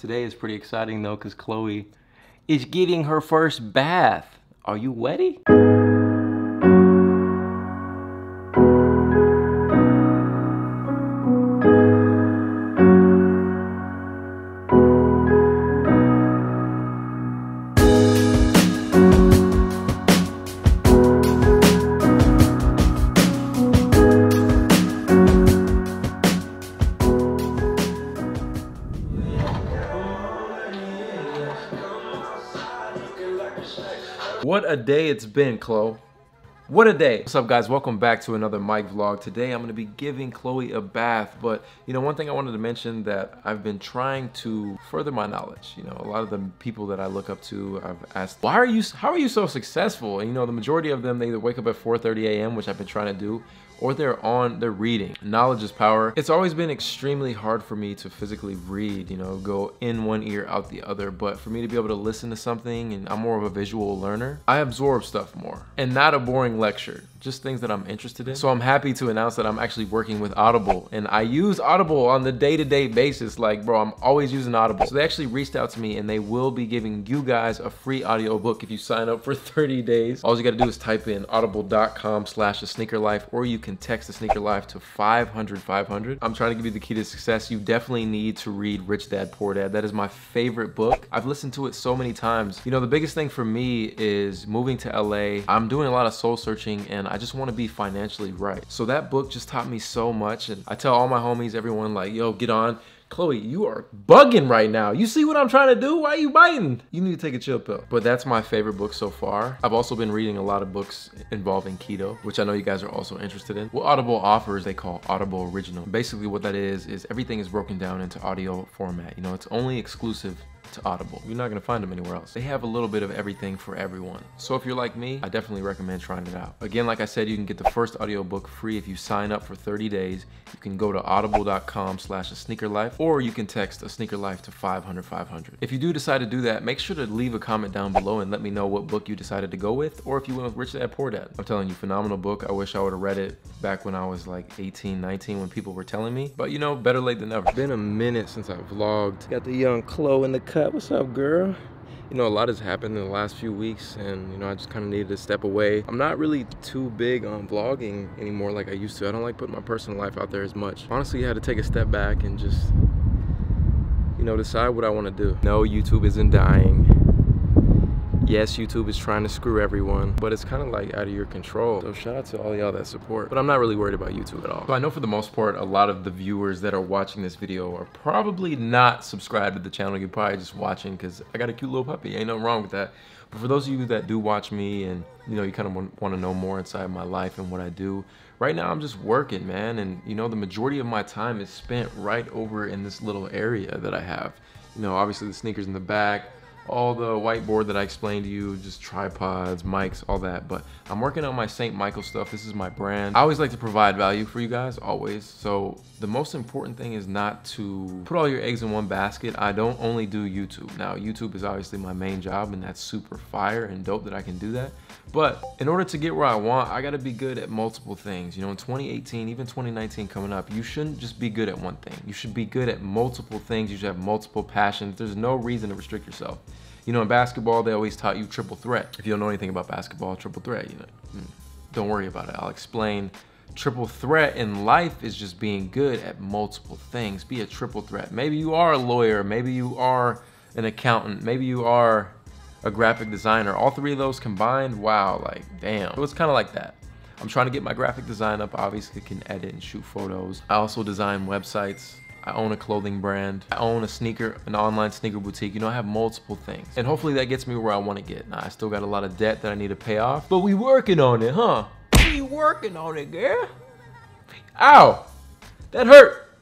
Today is pretty exciting though because Khloe is getting her first bath. Are you ready? A day it's been, Khloe. What a day. What's up guys, welcome back to another Mike vlog. Today I'm gonna be giving Khloe a bath, but you know, one thing I wanted to mention that I've been trying to further my knowledge. You know, a lot of the people that I look up to, I've asked, why are you, how are you so successful? And you know, the majority of them, they either wake up at 4.30 a.m., which I've been trying to do, or they're on, they're reading. Knowledge is power. It's always been extremely hard for me to physically read, you know, go in one ear, out the other. But for me to be able to listen to something, and I'm more of a visual learner, I absorb stuff more. And not a boring lecture, just things that I'm interested in. So I'm happy to announce that I'm actually working with Audible. And I use Audible on the day-to-day -day basis. Like, bro, I'm always using Audible. So they actually reached out to me and they will be giving you guys a free audiobook if you sign up for 30 days. All you gotta do is type in audible.com slash a sneaker life or you can can text the Sneaker Life to 500 500. I'm trying to give you the key to success. You definitely need to read Rich Dad Poor Dad. That is my favorite book. I've listened to it so many times. You know, the biggest thing for me is moving to LA. I'm doing a lot of soul searching and I just want to be financially right. So that book just taught me so much. And I tell all my homies, everyone like, yo, get on Khloe, you are bugging right now. You see what I'm trying to do? Why are you biting? You need to take a chill pill. But that's my favorite book so far. I've also been reading a lot of books involving keto, which I know you guys are also interested in. What Audible offers, they call Audible Original. Basically what that is, is everything is broken down into audio format. You know, it's only exclusive to Audible. You're not gonna find them anywhere else. They have a little bit of everything for everyone. So if you're like me, I definitely recommend trying it out. Again, like I said, you can get the first audiobook free if you sign up for 30 days. You can go to audible.com slash a sneaker life, or you can text a sneaker life to 500 500. If you do decide to do that, make sure to leave a comment down below and let me know what book you decided to go with, or if you went with Rich Dad Poor Dad. I'm telling you, phenomenal book. I wish I would have read it back when I was like 18, 19 when people were telling me. But you know, better late than never. Been a minute since I vlogged. Got the young Khloe in the cut. What's up, girl? You know, a lot has happened in the last few weeks and, you know, I just kind of needed to step away. I'm not really too big on vlogging anymore like I used to. I don't like putting my personal life out there as much. Honestly, I had to take a step back and just, you know, decide what I want to do. No, YouTube isn't dying yes, YouTube is trying to screw everyone, but it's kind of like out of your control. So shout out to all y'all that support. But I'm not really worried about YouTube at all. So I know for the most part, a lot of the viewers that are watching this video are probably not subscribed to the channel. You're probably just watching because I got a cute little puppy. Ain't nothing wrong with that. But for those of you that do watch me and you know you kind of want to know more inside my life and what I do, right now I'm just working, man. And you know the majority of my time is spent right over in this little area that I have. You know, obviously the sneakers in the back, all the whiteboard that I explained to you, just tripods, mics, all that. But I'm working on my St. Michael stuff. This is my brand. I always like to provide value for you guys, always. So the most important thing is not to put all your eggs in one basket. I don't only do YouTube. Now, YouTube is obviously my main job and that's super fire and dope that I can do that. But in order to get where I want, I gotta be good at multiple things. You know, in 2018, even 2019 coming up, you shouldn't just be good at one thing. You should be good at multiple things. You should have multiple passions. There's no reason to restrict yourself. You know, in basketball, they always taught you triple threat. If you don't know anything about basketball, triple threat, you know, hmm, don't worry about it. I'll explain. Triple threat in life is just being good at multiple things. Be a triple threat. Maybe you are a lawyer. Maybe you are an accountant. Maybe you are a graphic designer. All three of those combined, wow, like damn. So it's kind of like that. I'm trying to get my graphic design up. Obviously can edit and shoot photos. I also design websites. I own a clothing brand. I own a sneaker, an online sneaker boutique. You know, I have multiple things. And hopefully that gets me where I want to get. Now, I still got a lot of debt that I need to pay off, but we working on it, huh? We working on it, girl. Ow! That hurt.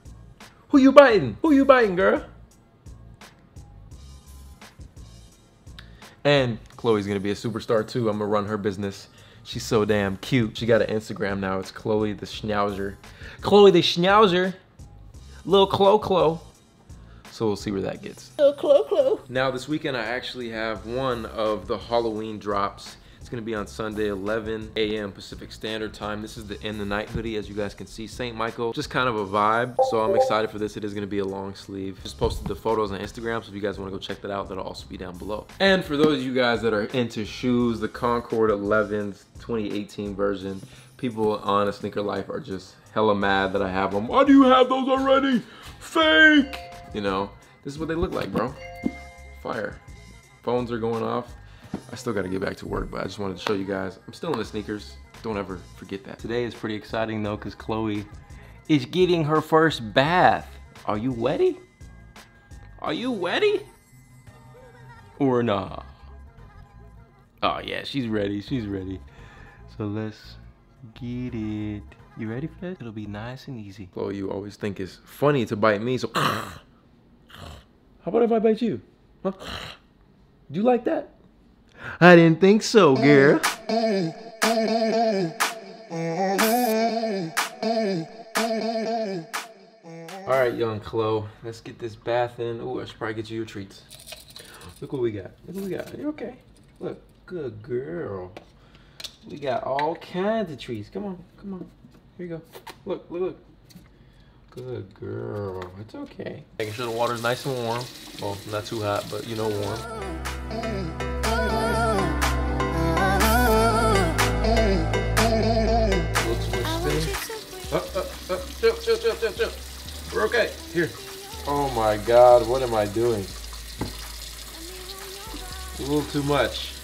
Who you biting? Who you biting, girl? And Khloe's gonna be a superstar too. I'm gonna run her business. She's so damn cute. She got an Instagram now. It's Khloe the Schnauzer. Khloe the Schnauzer. Little Clo Clo. So we'll see where that gets. Little Clo Clo. Now this weekend I actually have one of the Halloween drops It's gonna be on Sunday, 11 a.m. Pacific Standard Time. This is the In the Night hoodie, as you guys can see. St. Michael, just kind of a vibe. So I'm excited for this. It is gonna be a long sleeve. Just posted the photos on Instagram, so if you guys wanna go check that out, that'll also be down below. And for those of you guys that are into shoes, the Concord 11's 2018 version, people on a sneaker life are just hella mad that I have them. Why do you have those already? Fake! You know, this is what they look like, bro. Fire. Phones are going off. I still gotta get back to work, but I just wanted to show you guys. I'm still in the sneakers. Don't ever forget that. Today is pretty exciting though, cause Khloe is getting her first bath. Are you ready? Are you ready? Or nah? Oh yeah, she's ready, she's ready. So let's get it. You ready for that? It'll be nice and easy. Khloe, you always think it's funny to bite me, so how about if I bite you? Huh? Do you like that? I didn't think so, girl. All right, young Khloe, let's get this bath in. Ooh, I should probably get you your treats. Look what we got. Look what we got. You okay? Look, good girl. We got all kinds of trees. Come on, come on. Here you go. Look, look, look. Good girl. It's okay. Making sure the water's nice and warm. Well, not too hot, but you know warm. Up, up, up. Chill, chill, chill, chill, chill. We're okay. Here. Oh my God, what am I doing? A little too much.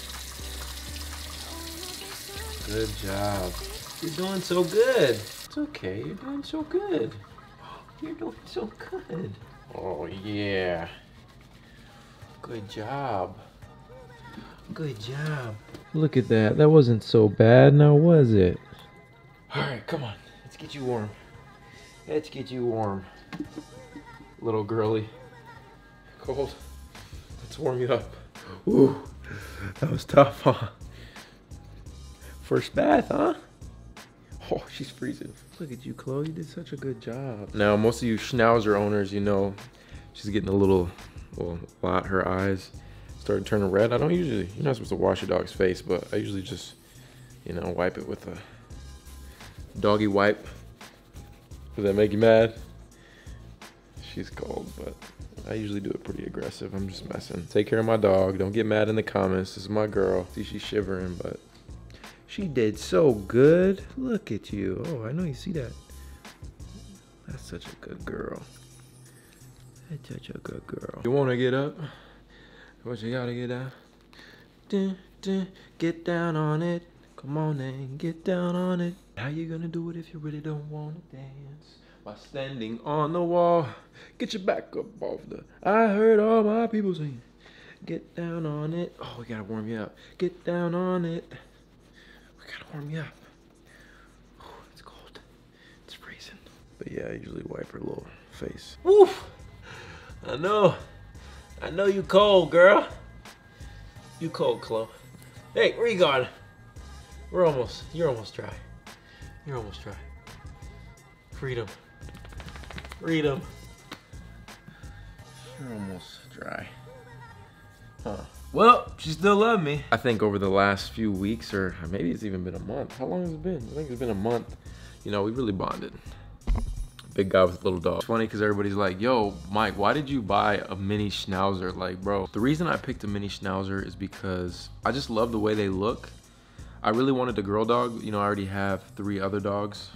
Good job. You're doing so good. It's okay, you're doing so good. You're doing so good. Oh yeah. Good job. Good job. Look at that. That wasn't so bad now, was it? Alright, come on. Let's get you warm. Let's get you warm. Little girly. Cold. Let's warm you up. Ooh, that was tough, huh? First bath, huh? Oh, she's freezing. Look at you, Khloe. You did such a good job. Now, most of you Schnauzer owners, you know, she's getting a little, well, lot. Her eyes started turning red. I don't usually, you're not supposed to wash your dog's face, but I usually just, you know, wipe it with a doggy wipe. Does that make you mad? She's cold, but I usually do it pretty aggressive. I'm just messing. Take care of my dog. Don't get mad in the comments. This is my girl. See, she's shivering, but she did so good. Look at you. Oh, I know you see that. That's such a good girl. That's such a good girl. You want to get up? What you gotta get down? Dun, dun, get down on it. Come on and get down on it. How you gonna do it if you really don't wanna dance? By standing on the wall. Get your back up off the. I heard all my people saying, get down on it. Oh, we gotta warm you up. Get down on it. We gotta warm you up. Oh, it's cold. It's freezing. But yeah, I usually wipe her little face. Woof! I know. I know you cold, girl. You cold, Khloe. Hey, where you going? We're almost, you're almost dry. You're almost dry. Freedom. Freedom. You're almost dry. Huh. Well, she still loved me. I think over the last few weeks, or maybe it's even been a month. How long has it been? I think it's been a month. You know, we really bonded. Big guy with a little dog. It's funny because everybody's like, yo, Mike, why did you buy a mini schnauzer? Like, bro, the reason I picked a mini schnauzer is because I just love the way they look. I really wanted a girl dog. You know, I already have three other dogs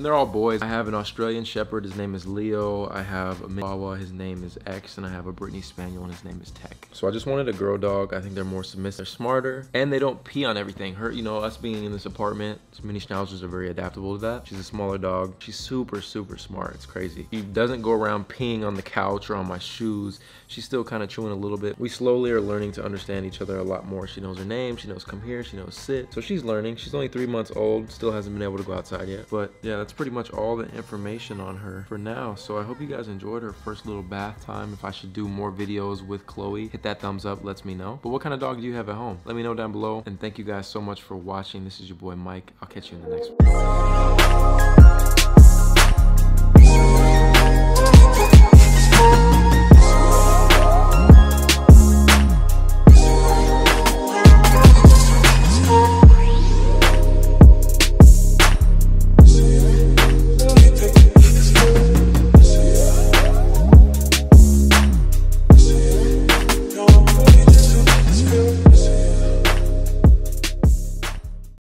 and they're all boys. I have an Australian Shepherd, his name is Leo. I have a Chihuahua, his name is X, and I have a Brittany Spaniel, and his name is Tech. So I just wanted a girl dog. I think they're more submissive, they're smarter, and they don't pee on everything. Her, you know, us being in this apartment, mini schnauzers are very adaptable to that. She's a smaller dog. She's super, super smart. It's crazy. She doesn't go around peeing on the couch or on my shoes. She's still kind of chewing a little bit. We slowly are learning to understand each other a lot more. She knows her name. She knows come here. She knows sit. So she's learning. She's only three months old. Still hasn't been able to go outside yet. But yeah, that's pretty much all the information on her for now. So I hope you guys enjoyed her first little bath time. If I should do more videos with Khloe, hit that thumbs up, lets me know. But what kind of dog do you have at home? Let me know down below. And thank you guys so much for watching. This is your boy Mike. I'll catch you in the next one.